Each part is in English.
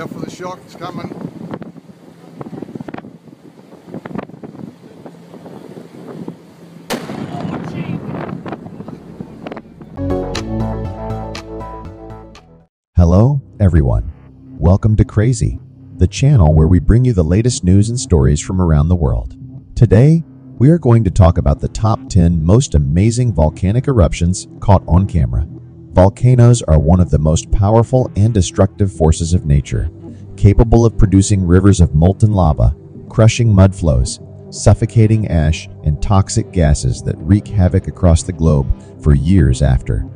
out for the shock. It's coming. Hello, everyone. Welcome to Crazy, the channel where we bring you the latest news and stories from around the world. Today, we are going to talk about the top 10 most amazing volcanic eruptions caught on camera. Volcanoes are one of the most powerful and destructive forces of nature, capable of producing rivers of molten lava, crushing mud flows, suffocating ash, and toxic gases that wreak havoc across the globe for years after.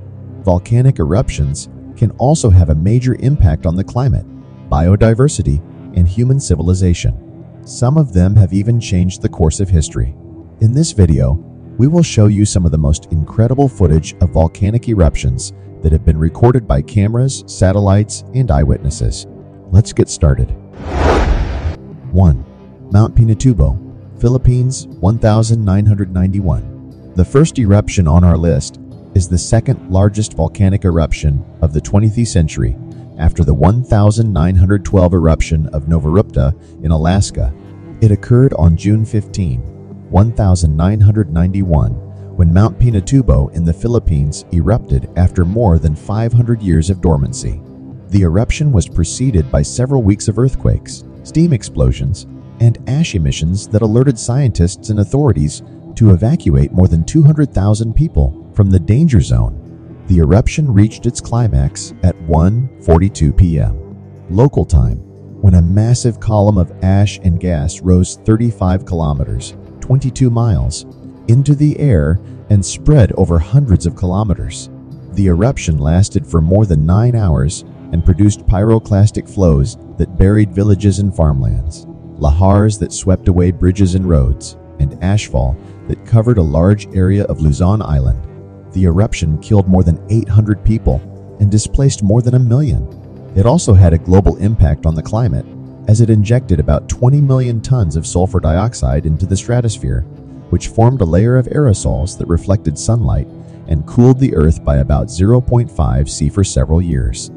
Volcanic eruptions can also have a major impact on the climate, biodiversity, and human civilization. Some of them have even changed the course of history. In this video, we will show you some of the most incredible footage of volcanic eruptions that have been recorded by cameras, satellites, and eyewitnesses. Let's get started. 1. Mount Pinatubo, Philippines 1991. The first eruption on our list is the second largest volcanic eruption of the 20th century after the 1912 eruption of Novarupta in Alaska. It occurred on June 15, 1991, when Mount Pinatubo in the Philippines erupted after more than 500 years of dormancy. The eruption was preceded by several weeks of earthquakes, steam explosions, and ash emissions that alerted scientists and authorities to evacuate more than 200,000 people from the danger zone. The eruption reached its climax at 1:42 p.m. local time when a massive column of ash and gas rose 35 kilometers, 22 miles, into the air and spread over hundreds of kilometers. The eruption lasted for more than 9 hours and produced pyroclastic flows that buried villages and farmlands, lahars that swept away bridges and roads, and ashfall that covered a large area of Luzon Island. The eruption killed more than 800 people and displaced more than a million. It also had a global impact on the climate as it injected about 20 million tons of sulfur dioxide into the stratosphere, which formed a layer of aerosols that reflected sunlight and cooled the Earth by about 0.5 C for several years.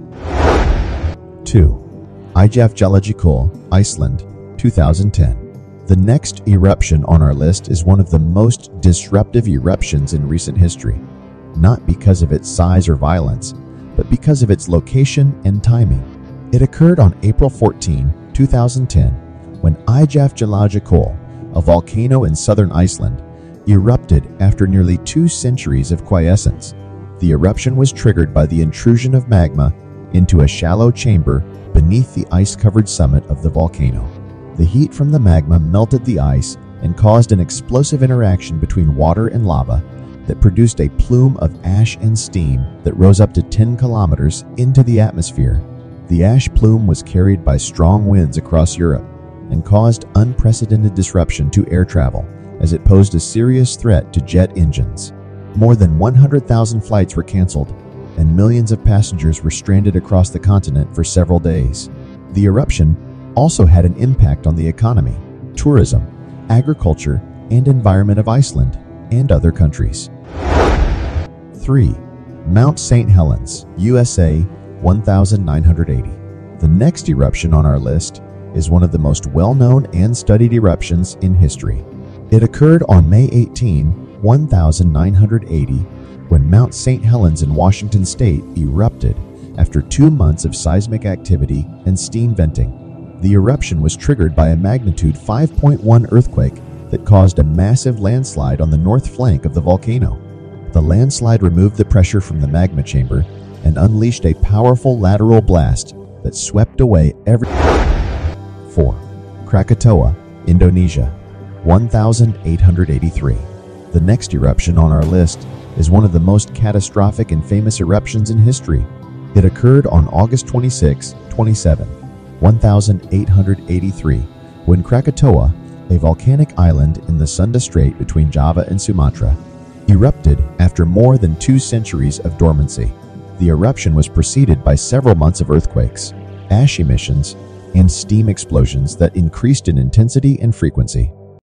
2. Eyjafjallajökull, Iceland, 2010. The next eruption on our list is one of the most disruptive eruptions in recent history not because of its size or violence, but because of its location and timing. It occurred on April 14, 2010, when Eyjafjallajökull, a volcano in southern Iceland, erupted after nearly two centuries of quiescence. The eruption was triggered by the intrusion of magma into a shallow chamber beneath the ice-covered summit of the volcano. The heat from the magma melted the ice and caused an explosive interaction between water and lava that produced a plume of ash and steam that rose up to 10 kilometers into the atmosphere. The ash plume was carried by strong winds across Europe and caused unprecedented disruption to air travel as it posed a serious threat to jet engines. More than 100,000 flights were canceled and millions of passengers were stranded across the continent for several days. The eruption also had an impact on the economy, tourism, agriculture, and environment of Iceland and other countries. 3. Mount St. Helens, USA 1980. The next eruption on our list is one of the most well-known and studied eruptions in history. It occurred on May 18, 1980, when Mount St. Helens in Washington state erupted after two months of seismic activity and steam venting. The eruption was triggered by a magnitude 5.1 earthquake that caused a massive landslide on the north flank of the volcano. The landslide removed the pressure from the magma chamber and unleashed a powerful lateral blast that swept away every... 4. Krakatoa, Indonesia, 1883. The next eruption on our list is one of the most catastrophic and famous eruptions in history. It occurred on August 26, 27, 1883, when Krakatoa, a volcanic island in the Sunda Strait between Java and Sumatra, erupted after more than two centuries of dormancy. The eruption was preceded by several months of earthquakes, ash emissions, and steam explosions that increased in intensity and frequency.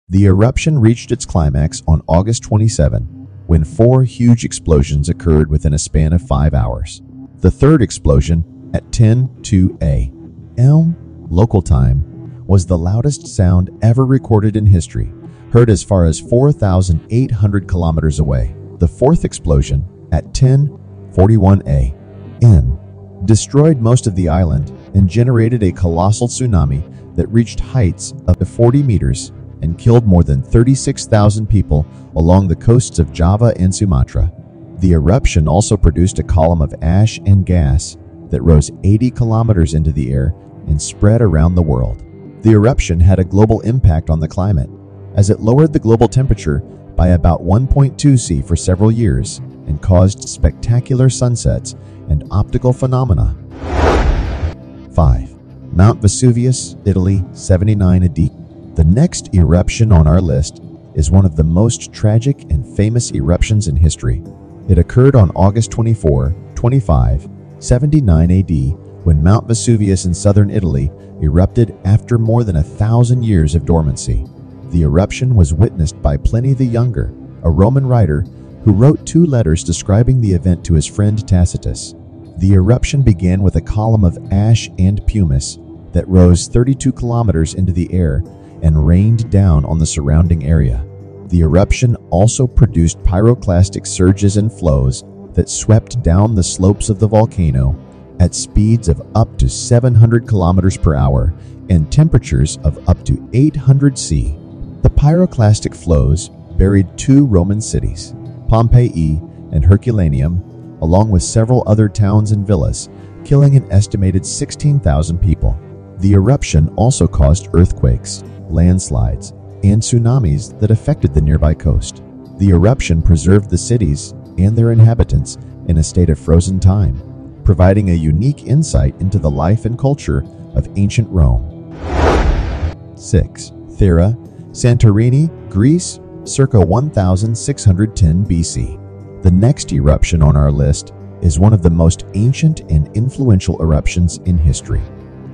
The eruption reached its climax on August 27, when four huge explosions occurred within a span of five hours. The third explosion, at 10 2 a, Elm, local time, was the loudest sound ever recorded in history, heard as far as 4,800 kilometers away. The fourth explosion, at 10:41 a.m., destroyed most of the island and generated a colossal tsunami that reached heights to 40 meters and killed more than 36,000 people along the coasts of Java and Sumatra. The eruption also produced a column of ash and gas that rose 80 kilometers into the air and spread around the world. The eruption had a global impact on the climate, as it lowered the global temperature by about 1.2 C for several years and caused spectacular sunsets and optical phenomena. 5. Mount Vesuvius, Italy, 79 AD. The next eruption on our list is one of the most tragic and famous eruptions in history. It occurred on August 24, 25, 79 AD when Mount Vesuvius in southern Italy erupted after more than a thousand years of dormancy. The eruption was witnessed by Pliny the Younger, a Roman writer who wrote two letters describing the event to his friend Tacitus. The eruption began with a column of ash and pumice that rose 32 kilometers into the air and rained down on the surrounding area. The eruption also produced pyroclastic surges and flows that swept down the slopes of the volcano at speeds of up to 700 kilometers per hour and temperatures of up to 800 C. The pyroclastic flows buried two Roman cities, Pompeii and Herculaneum, along with several other towns and villas, killing an estimated 16,000 people. The eruption also caused earthquakes, landslides, and tsunamis that affected the nearby coast. The eruption preserved the cities and their inhabitants in a state of frozen time, providing a unique insight into the life and culture of ancient Rome. 6. Thera, Santorini, Greece, circa 1610 BC. The next eruption on our list is one of the most ancient and influential eruptions in history.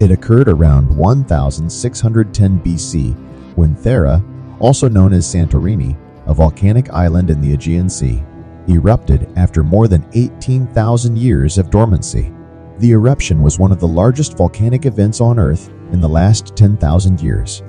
It occurred around 1610 BC when Thera, also known as Santorini, a volcanic island in the Aegean Sea, erupted after more than 18,000 years of dormancy. The eruption was one of the largest volcanic events on Earth in the last 10,000 years,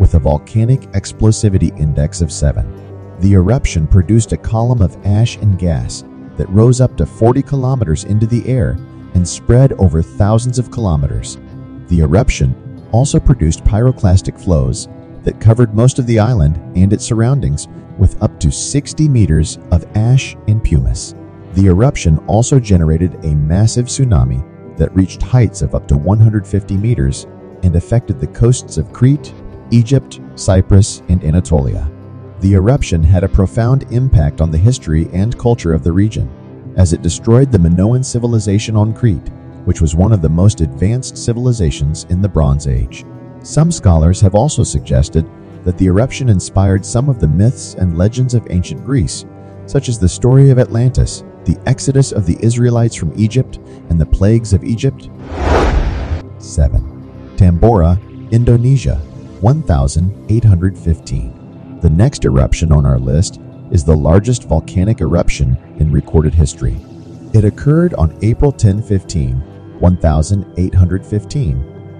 with a volcanic explosivity index of 7. The eruption produced a column of ash and gas that rose up to 40 kilometers into the air and spread over thousands of kilometers. The eruption also produced pyroclastic flows that covered most of the island and its surroundings with up to 60 meters of ash and pumice. The eruption also generated a massive tsunami that reached heights of up to 150 meters and affected the coasts of Crete, Egypt, Cyprus, and Anatolia. The eruption had a profound impact on the history and culture of the region, as it destroyed the Minoan civilization on Crete, which was one of the most advanced civilizations in the Bronze Age. Some scholars have also suggested that the eruption inspired some of the myths and legends of ancient Greece, such as the story of Atlantis, the exodus of the Israelites from Egypt, and the plagues of Egypt. 7. Tambora, Indonesia, 1815. The next eruption on our list is the largest volcanic eruption in recorded history. It occurred on April 10 15, 1815,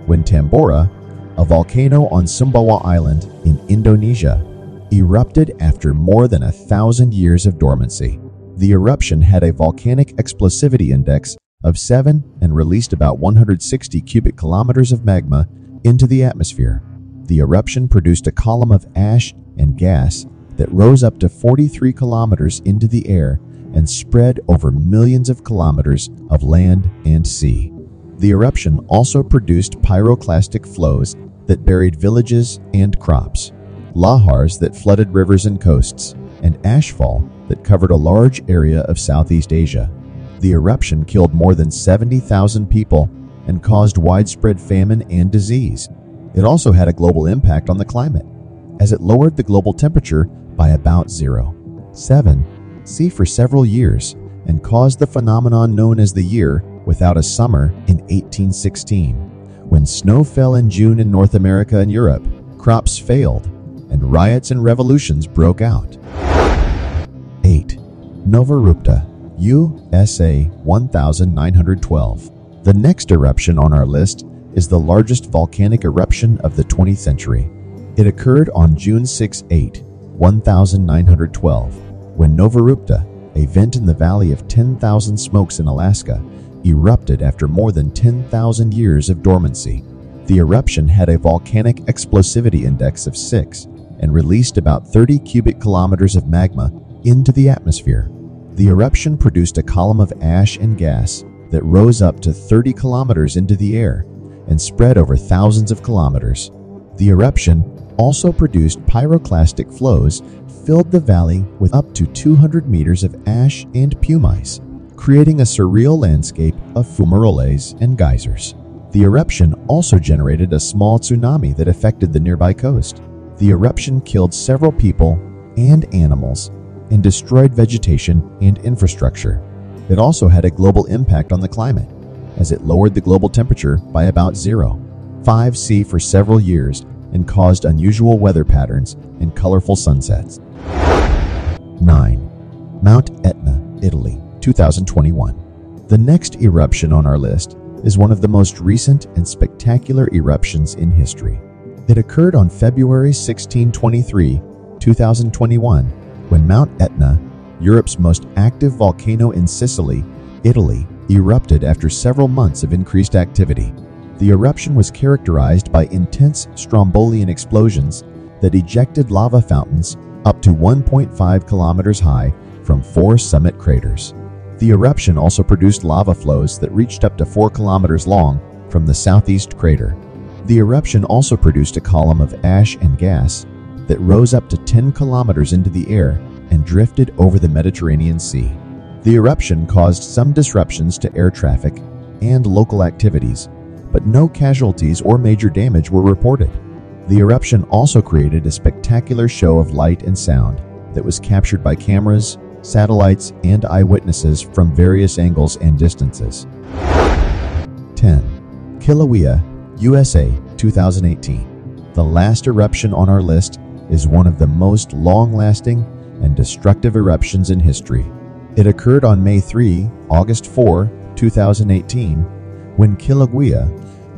when Tambora, a volcano on Sumbawa Island in Indonesia, erupted after more than a thousand years of dormancy. The eruption had a volcanic explosivity index of 7 and released about 160 cubic kilometers of magma into the atmosphere. The eruption produced a column of ash and gas that rose up to 43 kilometers into the air and spread over millions of kilometers of land and sea. The eruption also produced pyroclastic flows that buried villages and crops, lahars that flooded rivers and coasts, and ashfall that covered a large area of Southeast Asia. The eruption killed more than 70,000 people and caused widespread famine and disease. It also had a global impact on the climate, as it lowered the global temperature by about zero. 7. C for several years and caused the phenomenon known as the year without a summer in 1816. When snow fell in June in North America and Europe, crops failed, and riots and revolutions broke out. 8. Novarupta, USA 1912. The next eruption on our list is the largest volcanic eruption of the 20th century. It occurred on June 6 8, 1912, when Novarupta, a vent in the Valley of 10,000 Smokes in Alaska, erupted after more than 10,000 years of dormancy. The eruption had a volcanic explosivity index of 6 and released about 30 cubic kilometers of magma into the atmosphere. The eruption produced a column of ash and gas that rose up to 30 kilometers into the air and spread over thousands of kilometers. The eruption also produced pyroclastic flows filled the valley with up to 200 meters of ash and pumice, creating a surreal landscape of fumaroles and geysers. The eruption also generated a small tsunami that affected the nearby coast. The eruption killed several people and animals and destroyed vegetation and infrastructure. It also had a global impact on the climate, as it lowered the global temperature by about zero, 5 C for several years and caused unusual weather patterns and colorful sunsets. 9. Mount Etna, Italy, 2021. The next eruption on our list is one of the most recent and spectacular eruptions in history. It occurred on February 1623, 2021, when Mount Etna, Europe's most active volcano in Sicily, Italy, erupted after several months of increased activity. The eruption was characterized by intense strombolian explosions that ejected lava fountains up to 1.5 kilometers high from four summit craters. The eruption also produced lava flows that reached up to 4 kilometers long from the southeast crater. The eruption also produced a column of ash and gas that rose up to 10 kilometers into the air and drifted over the Mediterranean Sea. The eruption caused some disruptions to air traffic and local activities, but no casualties or major damage were reported. The eruption also created a spectacular show of light and sound that was captured by cameras, satellites, and eyewitnesses from various angles and distances. 10. Kilauea, USA, 2018. The last eruption on our list is one of the most long-lasting and destructive eruptions in history. It occurred on May 3, August 4, 2018, when Kilauea,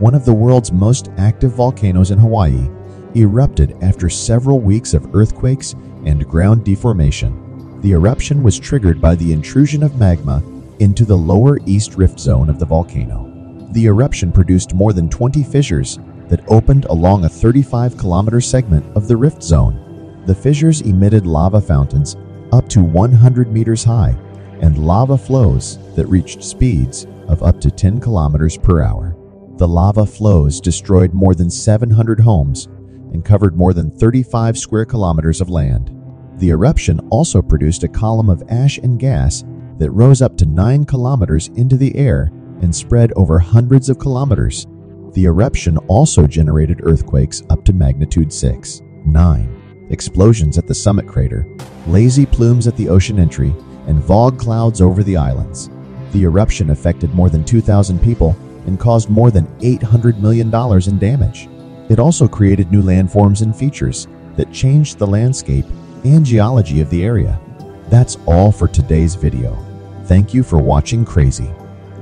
one of the world's most active volcanoes in Hawaii, erupted after several weeks of earthquakes and ground deformation. The eruption was triggered by the intrusion of magma into the lower east rift zone of the volcano. The eruption produced more than 20 fissures that opened along a 35 kilometer segment of the rift zone. The fissures emitted lava fountains up to 100 meters high and lava flows that reached speeds of up to 10 kilometers per hour. The lava flows destroyed more than 700 homes and covered more than 35 square kilometers of land. The eruption also produced a column of ash and gas that rose up to 9 kilometers into the air and spread over hundreds of kilometers. The eruption also generated earthquakes up to magnitude 6, 9, explosions at the summit crater, lazy plumes at the ocean entry, and fog clouds over the islands. The eruption affected more than 2,000 people and caused more than $800 million in damage. It also created new landforms and features that changed the landscape and geology of the area. That's all for today's video. Thank you for watching Crazy.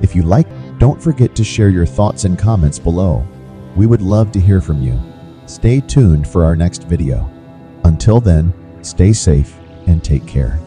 If you like, don't forget to share your thoughts and comments below. We would love to hear from you. Stay tuned for our next video. Until then, stay safe and take care.